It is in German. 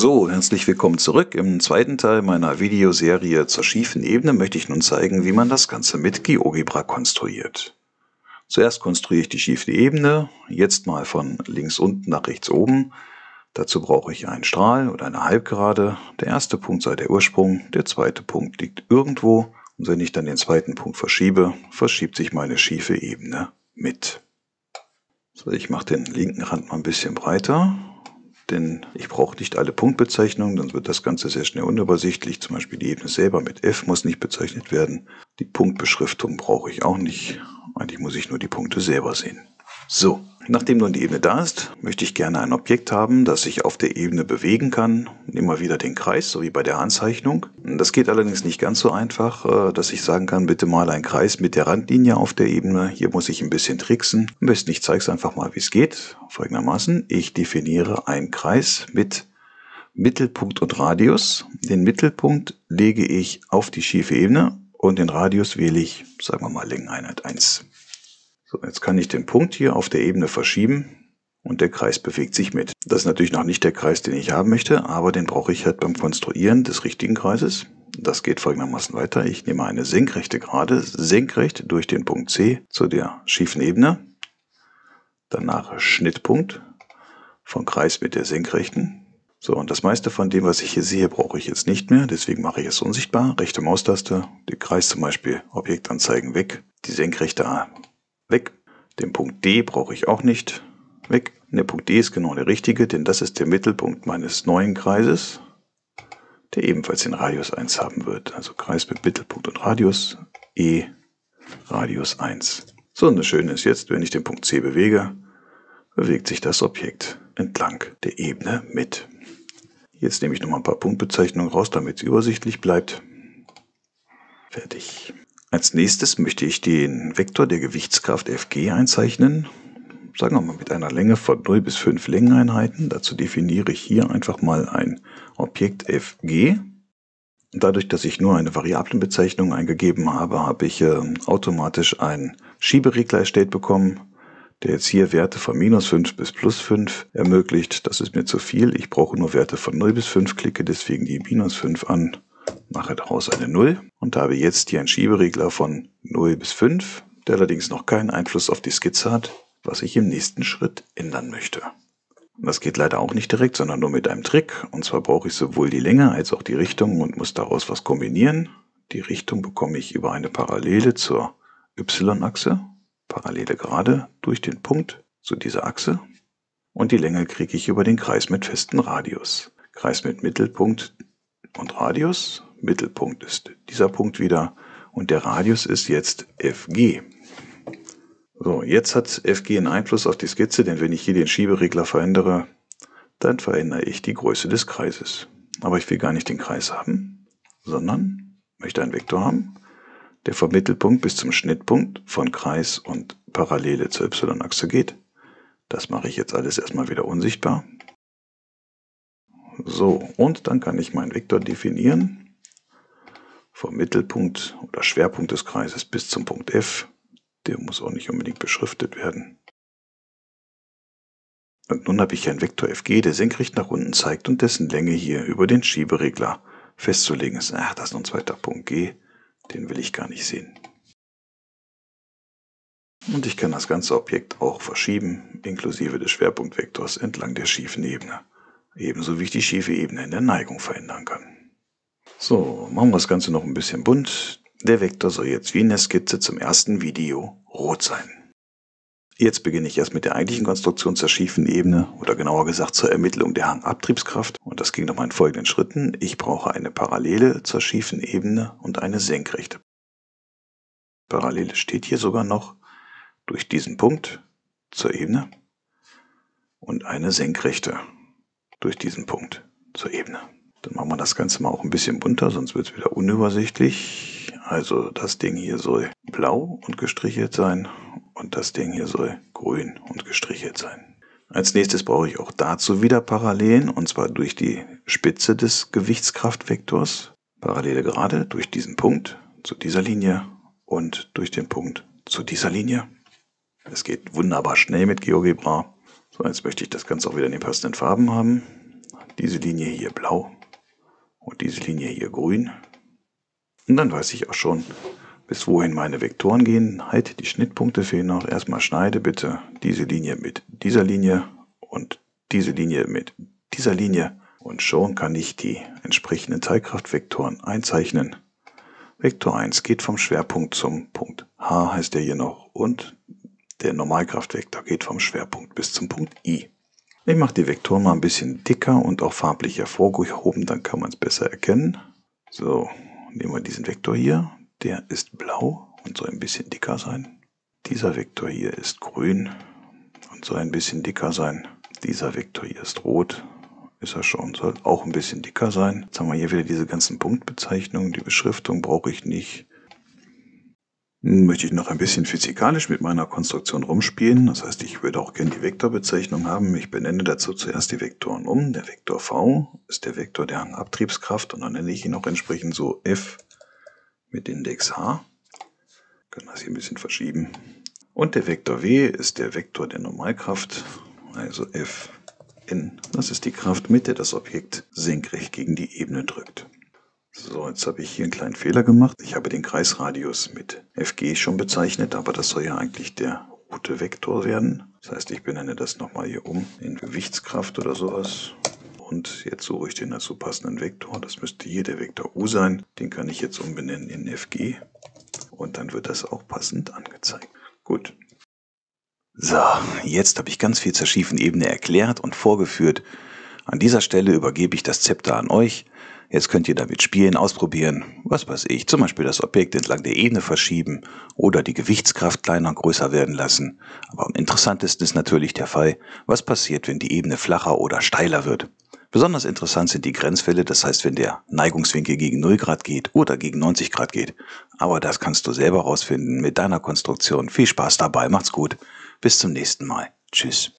So, herzlich willkommen zurück. Im zweiten Teil meiner Videoserie zur schiefen Ebene möchte ich nun zeigen, wie man das Ganze mit GeoGebra konstruiert. Zuerst konstruiere ich die schiefe Ebene, jetzt mal von links unten nach rechts oben. Dazu brauche ich einen Strahl oder eine Halbgerade. Der erste Punkt sei der Ursprung, der zweite Punkt liegt irgendwo. Und wenn ich dann den zweiten Punkt verschiebe, verschiebt sich meine schiefe Ebene mit. So, ich mache den linken Rand mal ein bisschen breiter denn ich brauche nicht alle Punktbezeichnungen, dann wird das Ganze sehr schnell unübersichtlich. Zum Beispiel die Ebene selber mit F muss nicht bezeichnet werden. Die Punktbeschriftung brauche ich auch nicht. Eigentlich muss ich nur die Punkte selber sehen. So, nachdem nun die Ebene da ist, möchte ich gerne ein Objekt haben, das sich auf der Ebene bewegen kann. Immer wieder den Kreis, so wie bei der Anzeichnung. Das geht allerdings nicht ganz so einfach, äh, dass ich sagen kann, bitte mal ein Kreis mit der Randlinie auf der Ebene. Hier muss ich ein bisschen tricksen. Am besten ich zeige es einfach mal, wie es geht. Folgendermaßen, ich definiere einen Kreis mit Mittelpunkt und Radius. Den Mittelpunkt lege ich auf die schiefe Ebene und den Radius wähle ich, sagen wir mal, Längeneinheit 1. So, jetzt kann ich den Punkt hier auf der Ebene verschieben und der Kreis bewegt sich mit. Das ist natürlich noch nicht der Kreis, den ich haben möchte, aber den brauche ich halt beim Konstruieren des richtigen Kreises. Das geht folgendermaßen weiter. Ich nehme eine senkrechte Gerade, senkrecht durch den Punkt C zu der schiefen Ebene. Danach Schnittpunkt von Kreis mit der senkrechten. So, und das meiste von dem, was ich hier sehe, brauche ich jetzt nicht mehr. Deswegen mache ich es unsichtbar. Rechte Maustaste, den Kreis zum Beispiel, Objekt anzeigen weg. Die senkrechte weg. Den Punkt D brauche ich auch nicht. Weg. Der Punkt D ist genau der richtige, denn das ist der Mittelpunkt meines neuen Kreises, der ebenfalls den Radius 1 haben wird. Also Kreis mit Mittelpunkt und Radius, E, Radius 1. So, und das Schöne ist jetzt, wenn ich den Punkt C bewege, bewegt sich das Objekt entlang der Ebene mit. Jetzt nehme ich noch mal ein paar Punktbezeichnungen raus, damit es übersichtlich bleibt. Fertig. Als nächstes möchte ich den Vektor der Gewichtskraft Fg einzeichnen. Sagen wir mal mit einer Länge von 0 bis 5 Längeneinheiten. Dazu definiere ich hier einfach mal ein Objekt Fg. Dadurch, dass ich nur eine Variablenbezeichnung eingegeben habe, habe ich äh, automatisch einen Schieberegler erstellt bekommen, der jetzt hier Werte von minus 5 bis plus 5 ermöglicht. Das ist mir zu viel. Ich brauche nur Werte von 0 bis 5, klicke deswegen die minus 5 an mache daraus eine 0 und habe jetzt hier einen Schieberegler von 0 bis 5, der allerdings noch keinen Einfluss auf die Skizze hat, was ich im nächsten Schritt ändern möchte. Das geht leider auch nicht direkt, sondern nur mit einem Trick. Und zwar brauche ich sowohl die Länge als auch die Richtung und muss daraus was kombinieren. Die Richtung bekomme ich über eine Parallele zur y-Achse, Parallele gerade durch den Punkt zu dieser Achse. Und die Länge kriege ich über den Kreis mit festem Radius. Kreis mit Mittelpunkt und Radius. Mittelpunkt ist dieser Punkt wieder und der Radius ist jetzt Fg. So, jetzt hat Fg einen Einfluss auf die Skizze, denn wenn ich hier den Schieberegler verändere, dann verändere ich die Größe des Kreises. Aber ich will gar nicht den Kreis haben, sondern möchte einen Vektor haben, der vom Mittelpunkt bis zum Schnittpunkt von Kreis und Parallele zur y-Achse geht. Das mache ich jetzt alles erstmal wieder unsichtbar. So, und dann kann ich meinen Vektor definieren. Vom Mittelpunkt oder Schwerpunkt des Kreises bis zum Punkt F. Der muss auch nicht unbedingt beschriftet werden. Und nun habe ich einen Vektor fg, der senkrecht nach unten zeigt und dessen Länge hier über den Schieberegler festzulegen ist. Ach, das ist noch ein zweiter Punkt G. Den will ich gar nicht sehen. Und ich kann das ganze Objekt auch verschieben, inklusive des Schwerpunktvektors entlang der schiefen Ebene ebenso wie ich die schiefe Ebene in der Neigung verändern kann. So, machen wir das Ganze noch ein bisschen bunt. Der Vektor soll jetzt wie in der Skizze zum ersten Video rot sein. Jetzt beginne ich erst mit der eigentlichen Konstruktion zur schiefen Ebene oder genauer gesagt zur Ermittlung der Hangabtriebskraft und das ging nochmal in folgenden Schritten. Ich brauche eine Parallele zur schiefen Ebene und eine senkrechte. Parallele steht hier sogar noch durch diesen Punkt zur Ebene und eine senkrechte durch diesen Punkt zur Ebene. Dann machen wir das Ganze mal auch ein bisschen bunter, sonst wird es wieder unübersichtlich. Also das Ding hier soll blau und gestrichelt sein und das Ding hier soll grün und gestrichelt sein. Als nächstes brauche ich auch dazu wieder Parallelen und zwar durch die Spitze des Gewichtskraftvektors. Parallele gerade durch diesen Punkt zu dieser Linie und durch den Punkt zu dieser Linie. Es geht wunderbar schnell mit GeoGebra. So, jetzt möchte ich das Ganze auch wieder in den passenden Farben haben. diese Linie hier blau und diese Linie hier grün. Und dann weiß ich auch schon, bis wohin meine Vektoren gehen. Halt, die Schnittpunkte fehlen noch. Erstmal schneide bitte diese Linie mit dieser Linie und diese Linie mit dieser Linie. Und schon kann ich die entsprechenden Teilkraftvektoren einzeichnen. Vektor 1 geht vom Schwerpunkt zum Punkt H, heißt der hier noch, und der Normalkraftvektor geht vom Schwerpunkt bis zum Punkt I. Ich mache die Vektoren mal ein bisschen dicker und auch farblich hervorgehoben, dann kann man es besser erkennen. So, nehmen wir diesen Vektor hier, der ist blau und soll ein bisschen dicker sein. Dieser Vektor hier ist grün und soll ein bisschen dicker sein. Dieser Vektor hier ist rot, ist er schon, soll auch ein bisschen dicker sein. Jetzt haben wir hier wieder diese ganzen Punktbezeichnungen, die Beschriftung brauche ich nicht. Nun möchte ich noch ein bisschen physikalisch mit meiner Konstruktion rumspielen. Das heißt, ich würde auch gerne die Vektorbezeichnung haben. Ich benenne dazu zuerst die Vektoren um. Der Vektor v ist der Vektor der Abtriebskraft und dann nenne ich ihn auch entsprechend so f mit Index h. Ich kann das hier ein bisschen verschieben. Und der Vektor w ist der Vektor der Normalkraft, also f in. Das ist die Kraft, mit der das Objekt senkrecht gegen die Ebene drückt. So, jetzt habe ich hier einen kleinen Fehler gemacht. Ich habe den Kreisradius mit fg schon bezeichnet, aber das soll ja eigentlich der rote Vektor werden. Das heißt, ich benenne das nochmal hier um in Gewichtskraft oder sowas. Und jetzt suche ich den dazu passenden Vektor. Das müsste hier der Vektor u sein. Den kann ich jetzt umbenennen in fg. Und dann wird das auch passend angezeigt. Gut. So, jetzt habe ich ganz viel zur schiefen Ebene erklärt und vorgeführt. An dieser Stelle übergebe ich das Zepter an euch. Jetzt könnt ihr damit spielen, ausprobieren, was weiß ich, zum Beispiel das Objekt entlang der Ebene verschieben oder die Gewichtskraft kleiner und größer werden lassen. Aber am interessantesten ist natürlich der Fall, was passiert, wenn die Ebene flacher oder steiler wird. Besonders interessant sind die Grenzfälle, das heißt, wenn der Neigungswinkel gegen 0 Grad geht oder gegen 90 Grad geht. Aber das kannst du selber rausfinden mit deiner Konstruktion. Viel Spaß dabei, macht's gut. Bis zum nächsten Mal. Tschüss.